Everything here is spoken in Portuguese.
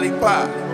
limpar.